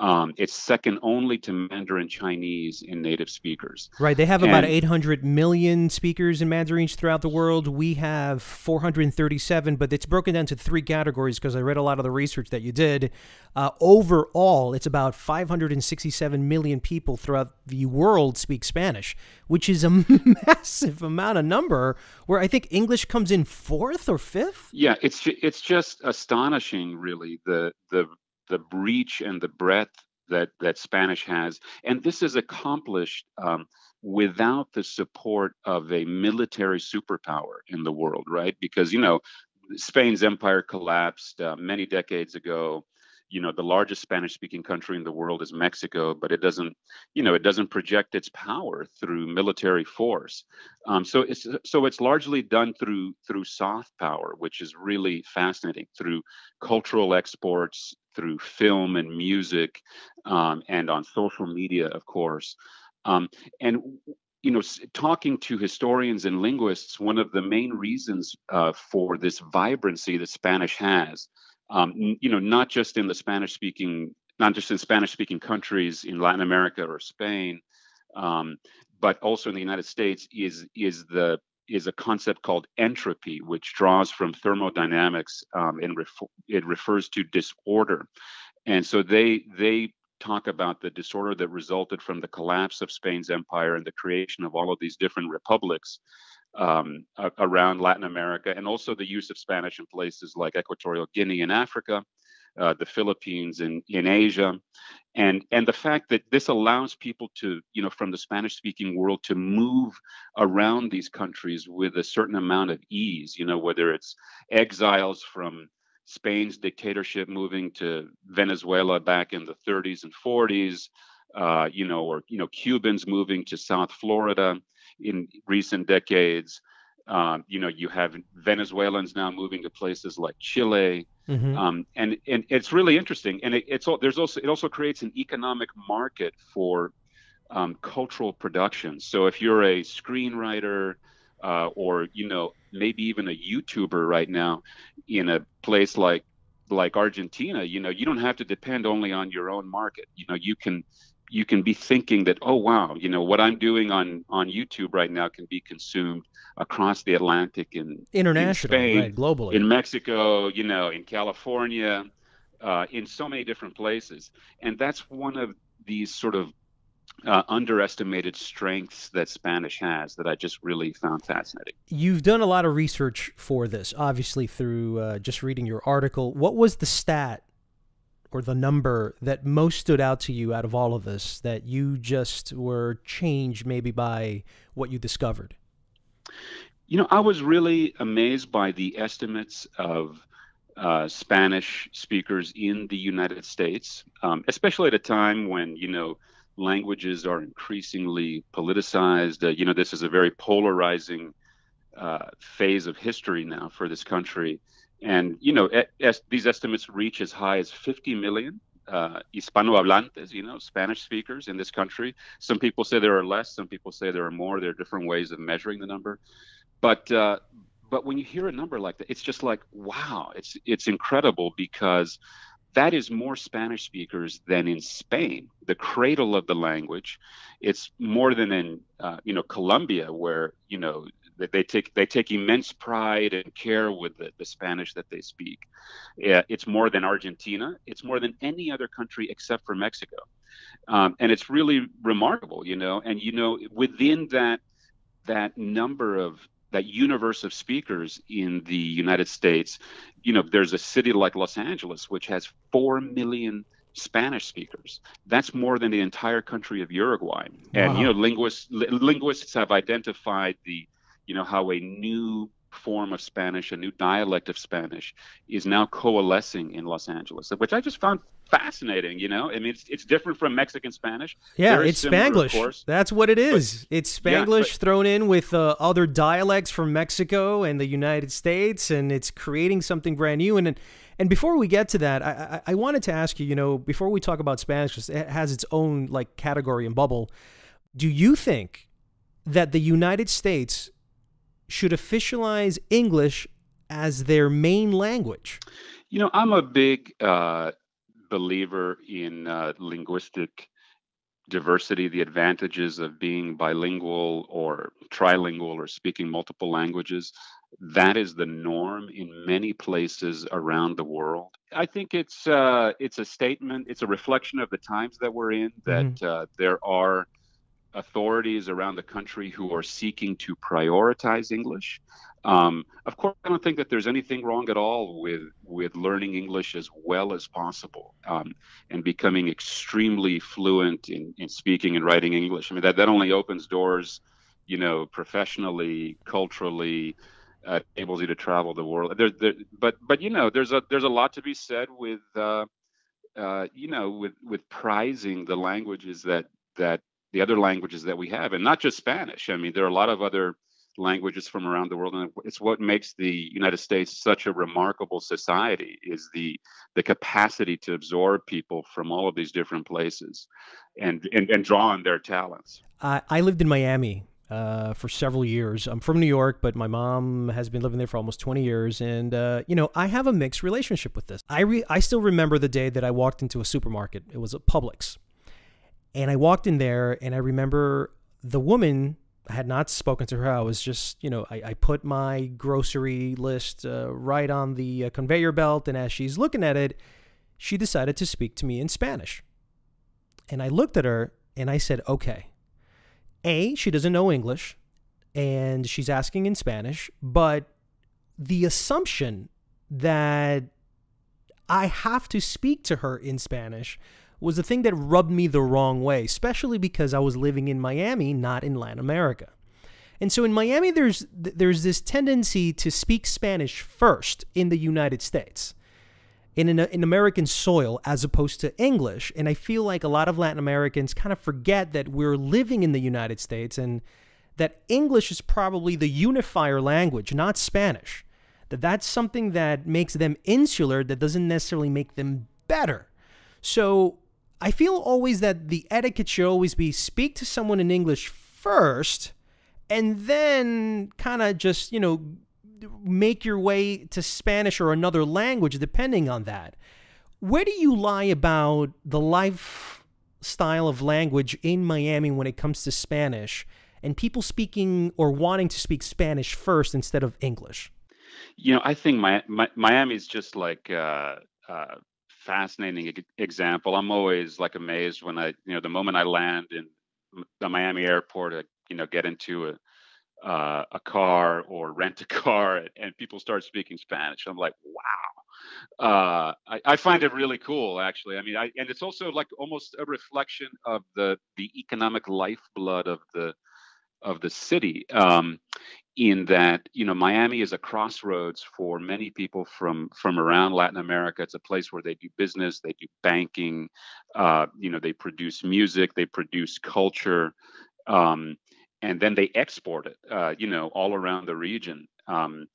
Um, it's second only to Mandarin Chinese in native speakers. Right, they have about 800 million speakers in Mandarins throughout the world. We have 437, but it's broken down to three categories because I read a lot of the research that you did. Uh, overall, it's about 567 million people throughout the world speak Spanish, which is a massive amount of number. Where I think English comes in fourth or fifth. Yeah, it's it's just astonishing, really, the the the reach and the breadth that that Spanish has, and this is accomplished um, without the support of a military superpower in the world, right? Because you know, Spain's empire collapsed uh, many decades ago. You know, the largest Spanish-speaking country in the world is Mexico, but it doesn't, you know, it doesn't project its power through military force. Um, so it's so it's largely done through through soft power, which is really fascinating through cultural exports, through film and music, um, and on social media, of course. Um, and you know, talking to historians and linguists, one of the main reasons uh, for this vibrancy that Spanish has, um, you know, not just in the Spanish-speaking, not just in Spanish-speaking countries in Latin America or Spain, um, but also in the United States, is is the is a concept called entropy, which draws from thermodynamics um, and ref- it refers to disorder. And so they they talk about the disorder that resulted from the collapse of Spain's empire and the creation of all of these different republics um, a- around Latin America, and also the use of Spanish in places like Equatorial Guinea in Africa, uh, the Philippines in in Asia, and and the fact that this allows people to you know from the Spanish speaking world to move around these countries with a certain amount of ease. You know whether it's exiles from Spain's dictatorship moving to Venezuela back in the 30s and 40s, uh, you know, or you know, Cubans moving to South Florida in recent decades. Um, you know, you have Venezuelans now moving to places like Chile, Mhm. um, and and it's really interesting. And it, it's al- there's also it also creates an economic market for um, cultural productions. So if you're a screenwriter uh, or you know maybe even a YouTuber right now in a place like like Argentina, you know you don't have to depend only on your own market. You know you can you can be thinking that oh wow you know what I'm doing on on YouTube right now can be consumed across the Atlantic in International, in Spain, right, globally. in Mexico, you know, in California, uh, in so many different places. And that's one of these sort of uh, underestimated strengths that Spanish has that I just really found fascinating. You've done a lot of research for this, obviously through uh, just reading your article. What was the stat or the number that most stood out to you out of all of this that you just were changed maybe by what you discovered? You know, I was really amazed by the estimates of uh, Spanish speakers in the United States, um, especially at a time when, you know, languages are increasingly politicized. Uh, you know, this is a very polarizing uh, phase of history now for this country. And, you know, es- these estimates reach as high as 50 million uh, Hispanohablantes, you know, Spanish speakers in this country. Some people say there are less, some people say there are more. There are different ways of measuring the number. But, uh, but when you hear a number like that, it's just like, wow, it's, it's incredible because that is more Spanish speakers than in Spain, the cradle of the language. It's more than in uh, you know Colombia, where you know they, they take they take immense pride and care with the, the Spanish that they speak. Yeah, it's more than Argentina. It's more than any other country except for Mexico, um, and it's really remarkable, you know. And you know within that that number of that universe of speakers in the United States, you know, there's a city like Los Angeles which has four million Spanish speakers. That's more than the entire country of Uruguay. And you know, linguists li- linguists have identified the, you know, how a new form of Spanish, a new dialect of Spanish, is now coalescing in Los Angeles, which I just found fascinating. You know, I mean, it's, it's different from Mexican Spanish. Yeah, Very it's similar, of Spanglish. course. That's what it is. it's yeah, Spanglish but- thrown in with uh, other dialects from Mexico and the United States, and it's creating something brand new. And and before we get to that, I, I, I wanted to ask you, you know, before we talk about Spanish, it has its own like category and bubble. Do you think that the United States should officialize English as their main language? You know, I'm a big uh, believer in uh, linguistic diversity, the advantages of being bilingual or trilingual or speaking multiple languages. That is the norm in many places around the world. I think it's uh, it's a statement. It's a reflection of the times that we're in. That uh, there are authorities around the country who are seeking to prioritize English. Um, of course, I don't think that there's anything wrong at all with with learning English as well as possible um, and becoming extremely fluent in, in speaking and writing English. I mean, that, that only opens doors, you know, professionally, culturally, uh, enables you to travel the world. There, there, but but you know, there's a there's a lot to be said with uh, uh, you know with with prizing the languages that that the other languages that we have, and not just Spanish. I mean, there are a lot of other languages from around the world, and it's what makes the United States such a remarkable society. Is the the capacity to absorb people from all of these different places, and and, and draw on their talents. I, I lived in Miami uh, for several years. I'm from New York, but my mom has been living there for almost 20 years, and uh, you know I have a mixed relationship with this. I I still remember the day that I walked into a supermarket. It was a Publix, and I walked in there, and I remember the woman. I had not spoken to her. I was just, you know, I, I put my grocery list uh, right on the uh, conveyor belt, and as she's looking at it, she decided to speak to me in Spanish. And I looked at her and I said, okay. A, she doesn't know English and she's asking in Spanish, but the assumption that I have to speak to her in Spanish was the thing that rubbed me the wrong way, especially because I was living in Miami, not in Latin America. And so in Miami there's there's this tendency to speak Spanish first in the United States. In an in American soil as opposed to English, and I feel like a lot of Latin Americans kind of forget that we're living in the United States and that English is probably the unifier language, not Spanish. That that's something that makes them insular that doesn't necessarily make them better. So I feel always that the etiquette should always be speak to someone in English first and then kind of just, you know, make your way to Spanish or another language depending on that. Where do you lie about the lifestyle of language in Miami when it comes to Spanish and people speaking or wanting to speak Spanish first instead of English? You know, I think my, my, Miami is just like uh, uh, fascinating example. I'm always like amazed when I, you know, the moment I land in the Miami airport, I, you know, get into a uh, a car or rent a car, and, and people start speaking Spanish. I'm like, wow. Uh, I, I find it really cool, actually. I mean, I, and it's also like almost a reflection of the the economic lifeblood of the of the city. Um, in that you know Miami is a crossroads for many people from from around Latin America. It's a place where they do business, they do banking, uh, you know, they produce music, they produce culture, um, and then they export it, uh, you know, all around the region. Um,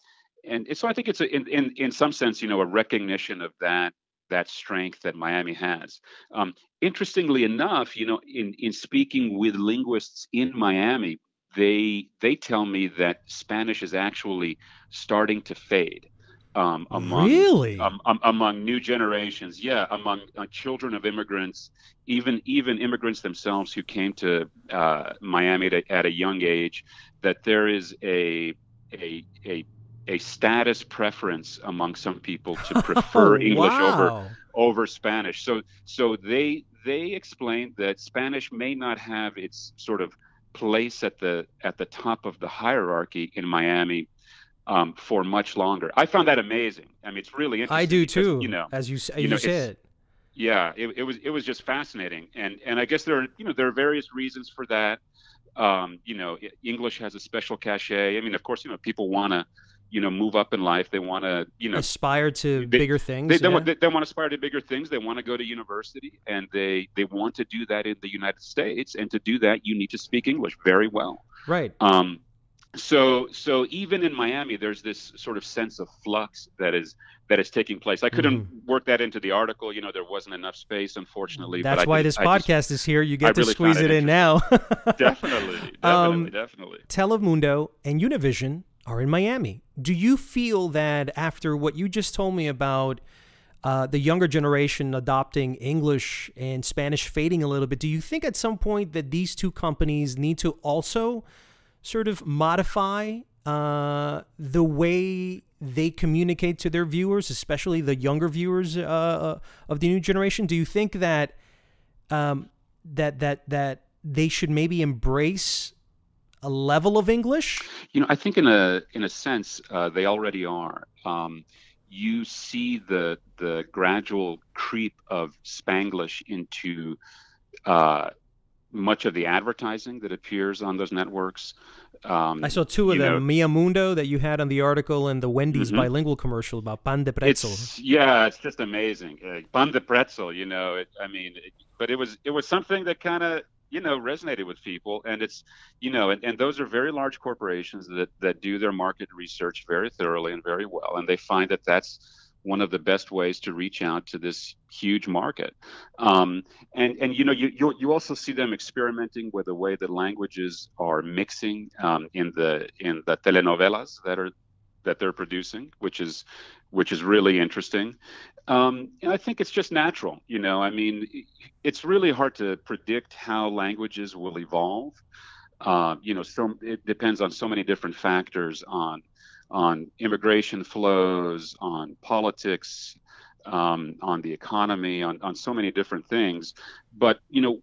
and so I think it's a, in, in in some sense, you know, a recognition of that that strength that Miami has. Um, interestingly enough, you know, in in speaking with linguists in Miami, they they tell me that Spanish is actually starting to fade. Um, among Really? um, um, among new generations, yeah, among uh, children of immigrants, even even immigrants themselves who came to uh, Miami to, at a young age, that there is a a a a status preference among some people to prefer Oh, English wow. over over Spanish. So so they they explained that Spanish may not have its sort of place at the at the top of the hierarchy in Miami um, for much longer. I found that amazing. I mean, it's really interesting. I do because, too. You know, as you s- you you know, said. yeah, it, it was it was just fascinating, and and I guess there are you know there are various reasons for that. Um, you know, English has a special cachet. I mean, of course, you know people want to you know move up in life. They want to you know aspire to they- bigger things. They, they, yeah. want, they, they want to aspire to bigger things. They want to go to university, and they they want to do that in the United States. And to do that, you need to speak English very well. right. Um, so so even in Miami, there's this sort of sense of flux that is that is taking place. I couldn't Mm-hmm. work that into the article. You know, there wasn't enough space, unfortunately. That's I why this I just- podcast is here. You I get to really squeeze found it in now. definitely, definitely, Um, definitely. Telemundo and Univision are in Miami. Do you feel that after what you just told me about uh, the younger generation adopting English and Spanish fading a little bit, do you think at some point that these two companies need to also sort of modify uh, the way they communicate to their viewers, especially the younger viewers uh, of the new generation? Do you think that um, that that that they should maybe embrace a level of English? You know, I think in a in a sense uh, they already are. Um, you see the the gradual creep of Spanglish into uh, much of the advertising that appears on those networks. Um, I saw two of them, know, Mia Mundo that you had on the article and the Wendy's Mhm. bilingual commercial about pan de pretzel. It's yeah, it's just amazing. Uh, pan de pretzel, you know. It, I mean, it, but it was it was something that kind of you know resonated with people. And it's you know and, and those are very large corporations that that do their market research very thoroughly and very well. And they find that that's one of the best ways to reach out to this huge market. Um, and and you know you, you you also see them experimenting with the way that languages are mixing um, in the in the telenovelas that are that they're producing which is which is really interesting um, and I think it's just natural. You know, I mean, it's really hard to predict how languages will evolve. Uh, you know, so it depends on so many different factors on on immigration flows, on politics, um, on the economy, on on so many different things. But you know,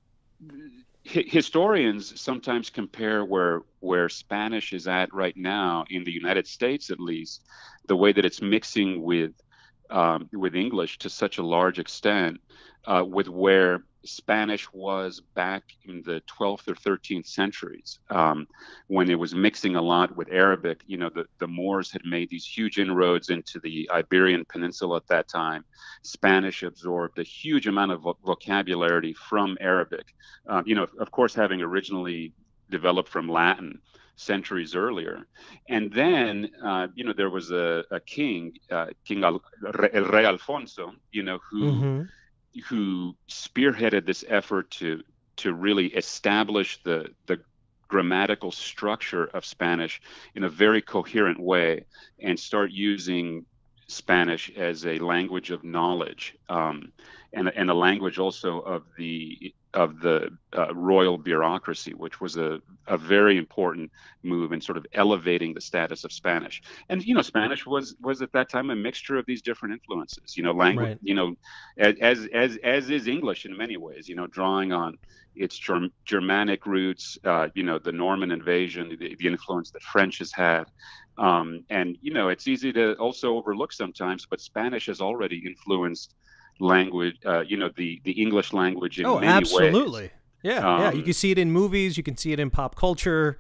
historians sometimes compare where where Spanish is at right now in the United States, at least, the way that it's mixing with um, with English to such a large extent, uh, with where Spanish was back in the 12th or 13th centuries, um, when it was mixing a lot with Arabic. You know, the, the Moors had made these huge inroads into the Iberian Peninsula at that time. Spanish absorbed a huge amount of vo- vocabulary from Arabic. Um, you know, of course, having originally developed from Latin centuries earlier. And then, uh, you know, there was a, a king, uh, King Al- El Rey Alfonso, you know, who Mhm. Who spearheaded this effort to to really establish the the grammatical structure of Spanish in a very coherent way and start using Spanish as a language of knowledge um, and, and a language also of the of the uh, royal bureaucracy, which was a, a very important move in sort of elevating the status of Spanish. And you know, Spanish was was at that time a mixture of these different influences. You know, language. Right. You know, as as as is English in many ways. You know, drawing on its Germ- Germanic roots. Uh, you know, the Norman invasion, the, the influence that French has had. Um, and you know, it's easy to also overlook sometimes, but Spanish has already influenced language. Uh, you know, the the English language in oh, many absolutely. ways. Yeah, yeah. You Um, can see it in movies. You can see it in pop culture.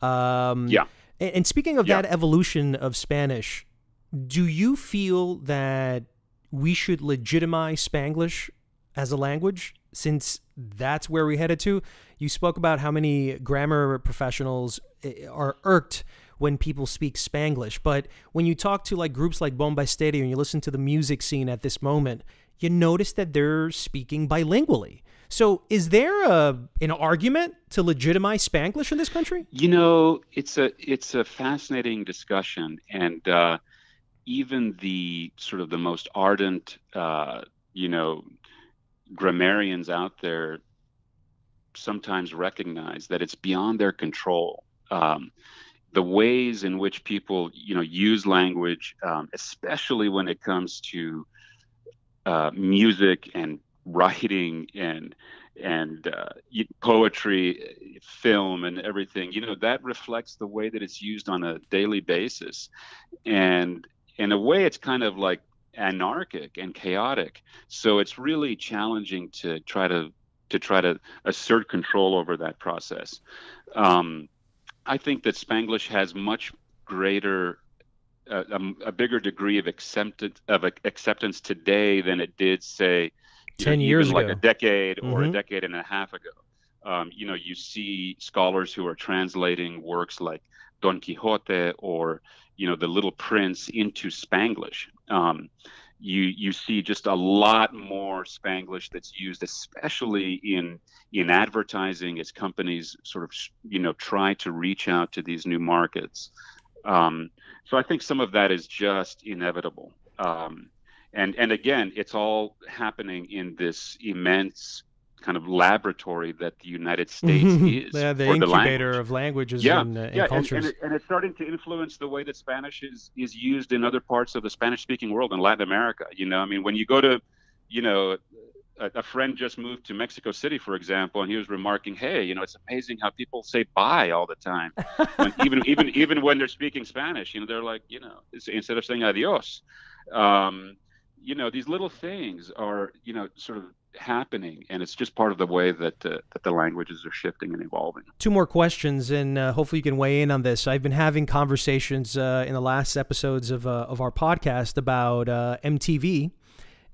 Um, Yeah. And, and speaking of Yeah. that evolution of Spanish, do you feel that we should legitimize Spanglish as a language since that's where we headed to? You spoke about how many grammar professionals eh, are irked when people speak Spanglish, but when you talk to like groups like Bombay and you listen to the music scene at this moment, you notice that they're speaking bilingually. So, is there a an argument to legitimize Spanglish in this country? You know, it's a it's a fascinating discussion, and uh, even the sort of the most ardent, uh, you know, grammarians out there sometimes recognize that it's beyond their control. Um, the ways in which people, you know, use language, um, especially when it comes to uh, music and writing and and uh, poetry, film, and everything. You know that reflects the way that it's used on a daily basis, and in a way, it's kind of like anarchic and chaotic. So it's really challenging to try to to try to assert control over that process. Um, I think that Spanglish has much greater a, a, a bigger degree of acceptance of acceptance today than it did, say, 10 know, years even like a decade or a Mhm. decade and a half ago. Um, you know, you see scholars who are translating works like Don Quixote or you know The Little Prince into Spanglish. Um, you you see just a lot more Spanglish that's used, especially in in advertising as companies sort of you know try to reach out to these new markets. Um, so I think some of that is just inevitable. Um, and and again, it's all happening in this immense kind of laboratory that the United States is yeah, the for the language. of languages Yeah, and, uh, yeah, and, cultures. and, it, and it's starting to influence the way that Spanish is is used in other parts of the Spanish-speaking world in Latin America. You know, I mean, when you go to, you know, a, a friend just moved to Mexico City, for example, and he was remarking, "Hey, you know, it's amazing how people say bye all the time, when, even even even when they're speaking Spanish. You know, they're like, you know, instead of saying adios." Um, you know, these little things are, you know, sort of happening, and it's just part of the way that uh, that the languages are shifting and evolving. Two more questions, and uh, hopefully you can weigh in on this. I've been having conversations uh, in the last episodes of uh, of our podcast about uh, MTV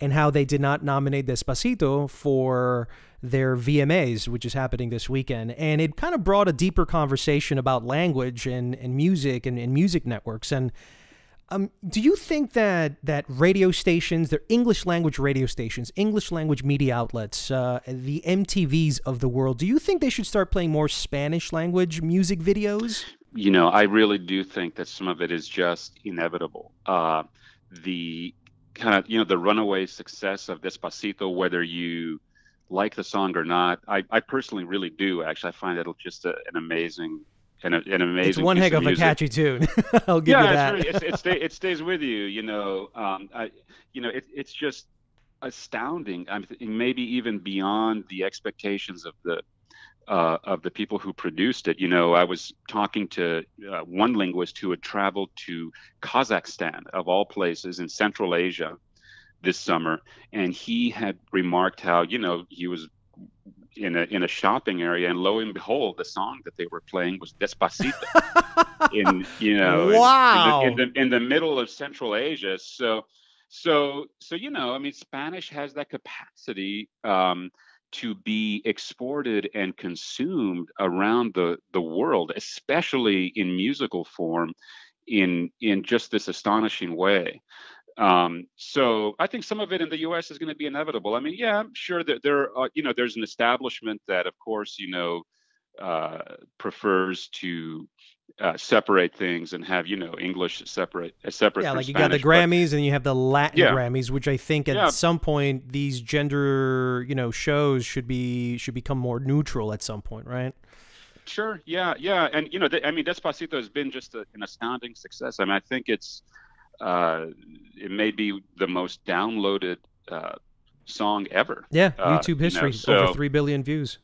and how they did not nominate Despacito for their VMAs, which is happening this weekend. And it kind of brought a deeper conversation about language and, and music and, and music networks. And um, do you think that that radio stations, their English language radio stations, English language media outlets, uh, the MTVs of the world, do you think they should start playing more Spanish language music videos? you know, I really do think that some of it is just inevitable. Uh, the kind of, you know, the runaway success of Despacito, whether you like the song or not, I, I personally really do. Actually, I find it just a, an amazing, an, an amazing. It's one heck of a catchy tune. I'll give yeah, you that. Really, it's, it, stay, it stays with you. You know, um, I, you know, it, it's just astounding. I'm th- maybe even beyond the expectations of the uh, of the people who produced it. You know, I was talking to uh, one linguist who had traveled to Kazakhstan, of all places, in Central Asia this summer, and he had remarked how, you know, he was in a in a shopping area, and lo and behold, the song that they were playing was Despacito. in you know, in- Wow. in, the, in the in the middle of Central Asia. So, so so you know, I mean, Spanish has that capacity. Um, to be exported and consumed around the, the world, especially in musical form, in in just this astonishing way. Um, so I think some of it in the U.S. is going to be inevitable. I mean, yeah, I'm sure that there, are, you know, there's an establishment that, of course, you know, uh, prefers to uh, separate things and have, you know, English separate, uh, separate. Yeah, like you got the Spanish, but- Grammys and you have the Latin Yeah. Grammys, which I think at Yeah. some point these gender, you know, shows should be should become more neutral at some point, right? Sure. Yeah. Yeah. And you know, th- I mean, Despacito has been just a, an astounding success. I mean, I think it's uh, it may be the most downloaded uh, song ever. Yeah, Uh, YouTube you know, history so, over three billion views.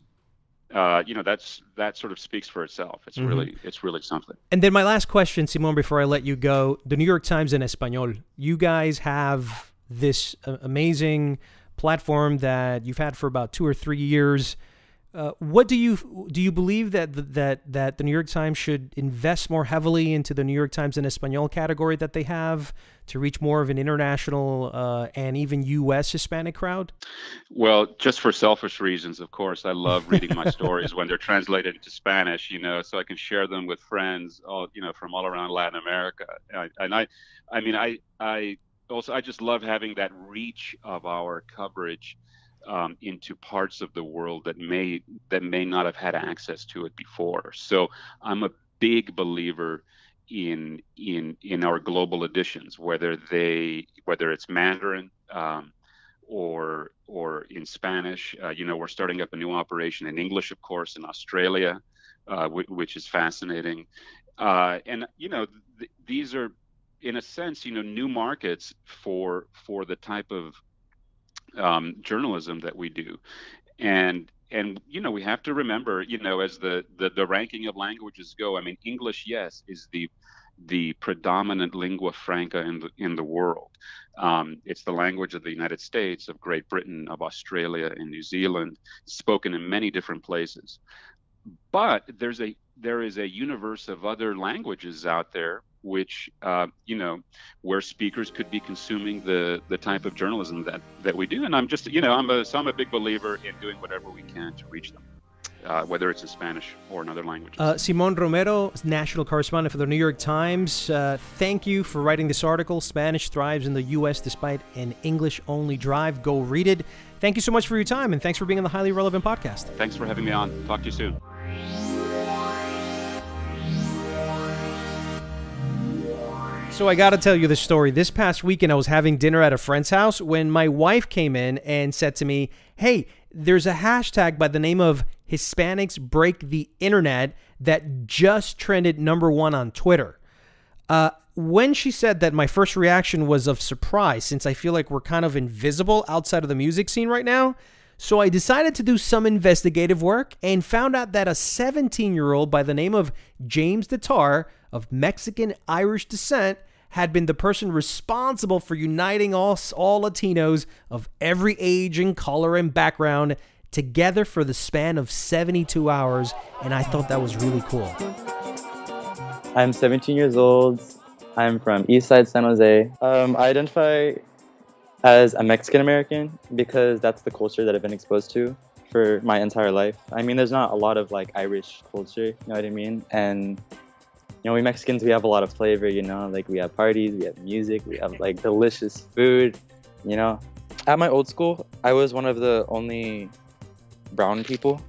Uh, you know, that's that sort of speaks for itself. It's Mhm. really it's really something. And then my last question, Simon, before I let you go, the New York Times in Espanol. You guys have this uh, amazing platform that you've had for about two or three years. Uh, what do you do? You believe that th- that that the New York Times should invest more heavily into the New York Times in Espanol category that they have to reach more of an international uh, and even U.S. Hispanic crowd? Well, just for selfish reasons, of course. I love reading my stories when they're translated into Spanish, you know, so I can share them with friends, all you know, from all around Latin America. I, and I, I mean, I, I also I just love having that reach of our coverage um, into parts of the world that may that may not have had access to it before. So I'm a big believer in in in our global editions, whether they whether it's Mandarin. Um, or or in Spanish. Uh, you know, we're starting up a new operation in English, of course, in Australia, uh, whi- which is fascinating. Uh, and you know, th- these are, in a sense, you know, new markets for for the type of um, journalism that we do, and and you know, we have to remember, you know, as the, the the ranking of languages go. I mean, English, yes, is the the predominant lingua franca in the in the world. Um, it's the language of the United States, of Great Britain, of Australia, and New Zealand, spoken in many different places. But there's a there is a universe of other languages out there, which uh, you know, where speakers could be consuming the the type of journalism that that we do. And I'm just you know I'm a so I'm a big believer in doing whatever we can to reach them, uh, whether it's in Spanish or another language. Uh, Simon Romero, national correspondent for the New York Times. Uh, thank you for writing this article. Spanish thrives in the U.S. despite an English only drive. Go read it. Thank you so much for your time, and thanks for being on the Highly Relevant podcast. Thanks for having me on. Talk to you soon. So I got to tell you the story. This past weekend, I was having dinner at a friend's house when my wife came in and said to me, "Hey, there's a hashtag by the name of Hispanics Break the Internet that just trended number one on Twitter." Uh, when she said that, my first reaction was of surprise, since I feel like we're kind of invisible outside of the music scene right now. So I decided to do some investigative work and found out that a 17 year old by the name of James Detar of Mexican Irish descent had been the person responsible for uniting all, all Latinos of every age and color and background together for the span of 72 hours. And I thought that was really cool. I'm 17 years old. I'm from Eastside San Jose. Um, I identify as a Mexican American because that's the culture that I've been exposed to for my entire life. I mean, there's not a lot of like Irish culture, you know what I mean? And you know, we Mexicans we have a lot of flavor, you know, like we have parties, we have music, we have like delicious food, you know. At my old school, I was one of the only brown people.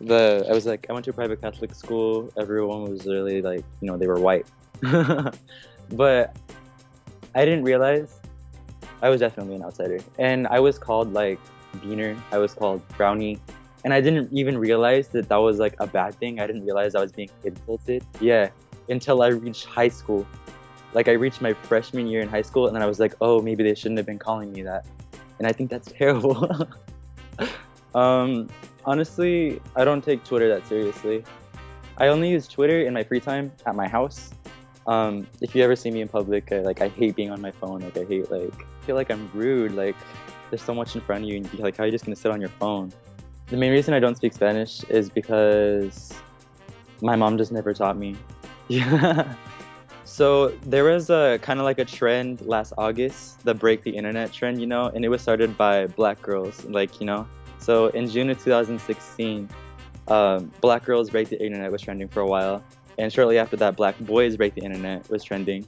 The I was like I went to a private Catholic school. Everyone was really like, you know, they were white. but I didn't realize I was definitely an outsider. And I was called like beaner, I was called brownie. And I didn't even realize that that was like a bad thing. I didn't realize I was being insulted. Yeah, until I reached high school. Like I reached my freshman year in high school and then I was like, "Oh, maybe they shouldn't have been calling me that." And I think that's terrible. um honestly, I don't take Twitter that seriously. I only use Twitter in my free time at my house. Um, if you ever see me in public, I, like I hate being on my phone. Like I hate like I feel like I'm rude. Like there's so much in front of you, and you're like, how are you just gonna sit on your phone? The main reason I don't speak Spanish is because my mom just never taught me. Yeah. So there was a kind of like a trend last August, the break the internet trend, you know, and it was started by black girls, like you know. So in June of 2016, um, Black Girls Break the Internet was trending for a while. And shortly after that, Black Boys Break the Internet was trending.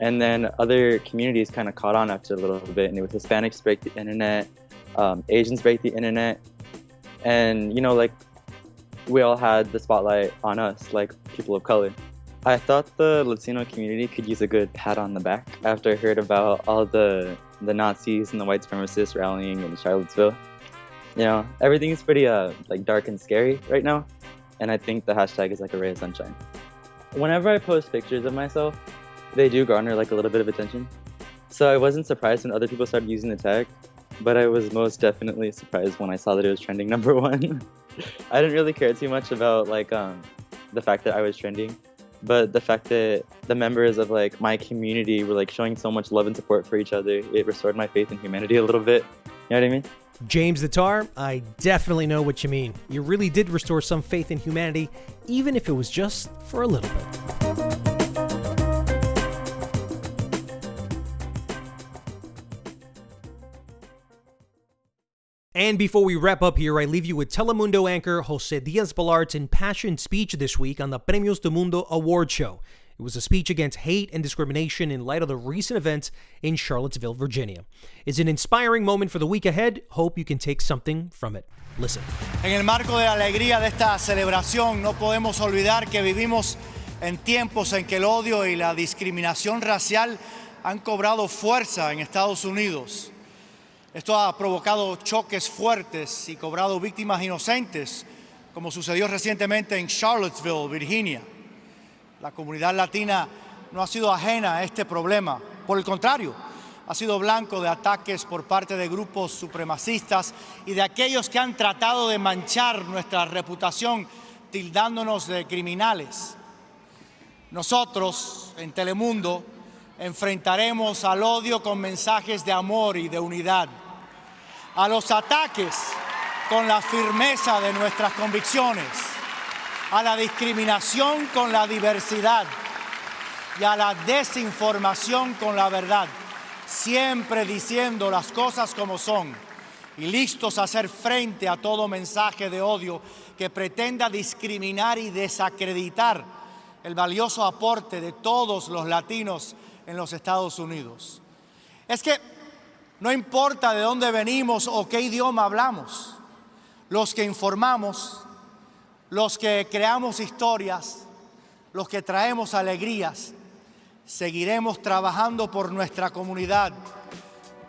And then other communities kind of caught on after a little bit. And it was Hispanics Break the Internet, um, Asians Break the Internet. And, you know, like, we all had the spotlight on us, like people of color. I thought the Latino community could use a good pat on the back after I heard about all the, the Nazis and the white supremacists rallying in Charlottesville you know, everything's pretty uh like dark and scary right now, and I think the hashtag is like a ray of sunshine. Whenever I post pictures of myself, they do garner like a little bit of attention. So I wasn't surprised when other people started using the tag, but I was most definitely surprised when I saw that it was trending number one. I didn't really care too much about like um the fact that I was trending, but the fact that the members of like my community were like showing so much love and support for each other, it restored my faith in humanity a little bit. You know what I mean? James Detar, I definitely know what you mean. You really did restore some faith in humanity, even if it was just for a little bit. And before we wrap up here, I leave you with Telemundo anchor Jose Diaz Balart's impassioned speech this week on the Premios Tu Mundo award show. It was a speech against hate and discrimination in light of the recent events in Charlottesville, Virginia. It's an inspiring moment for the week ahead. Hope you can take something from it. Listen. En el marco de la alegría de esta celebración, no podemos olvidar que vivimos en tiempos en que el odio y la discriminación racial han cobrado fuerza en Estados Unidos. Esto ha provocado choques fuertes y cobrado víctimas inocentes, como sucedió recientemente en Charlottesville, Virginia. La comunidad latina no ha sido ajena a este problema. Por el contrario, ha sido blanco de ataques por parte de grupos supremacistas y de aquellos que han tratado de manchar nuestra reputación tildándonos de criminales. Nosotros, en Telemundo, enfrentaremos al odio con mensajes de amor y de unidad, a los ataques con la firmeza de nuestras convicciones, a la discriminación con la diversidad y a la desinformación con la verdad, siempre diciendo las cosas como son y listos a hacer frente a todo mensaje de odio que pretenda discriminar y desacreditar el valioso aporte de todos los latinos en los Estados Unidos. Es que no importa de dónde venimos o qué idioma hablamos, los que informamos, los que creamos historias, los que traemos alegrías, seguiremos trabajando por nuestra comunidad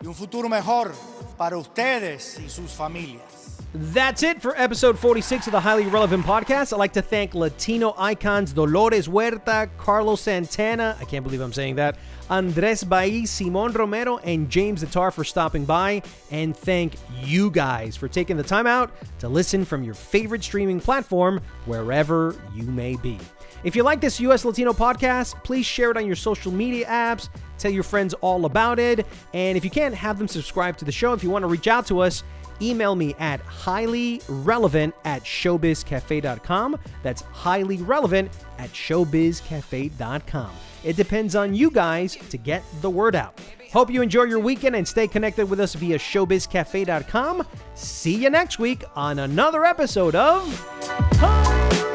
y un futuro mejor para ustedes y sus familias. That's it for episode 46 of the Highly Relevant Podcast. I'd like to thank Latino icons Dolores Huerta, Carlos Santana, I can't believe I'm saying that, Andres Baiz, Simon Romero, and James Detar for stopping by. And thank you guys for taking the time out to listen from your favorite streaming platform, wherever you may be. If you like this US Latino podcast, please share it on your social media apps, tell your friends all about it, and if you can't, have them subscribe to the show. If you want to reach out to us, email me at highlyrelevant at showbizcafe.com. That's highly relevant at showbizcafe.com. It depends on you guys to get the word out. Hope you enjoy your weekend and stay connected with us via showbizcafe.com. See you next week on another episode of.